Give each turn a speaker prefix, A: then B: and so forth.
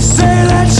A: say that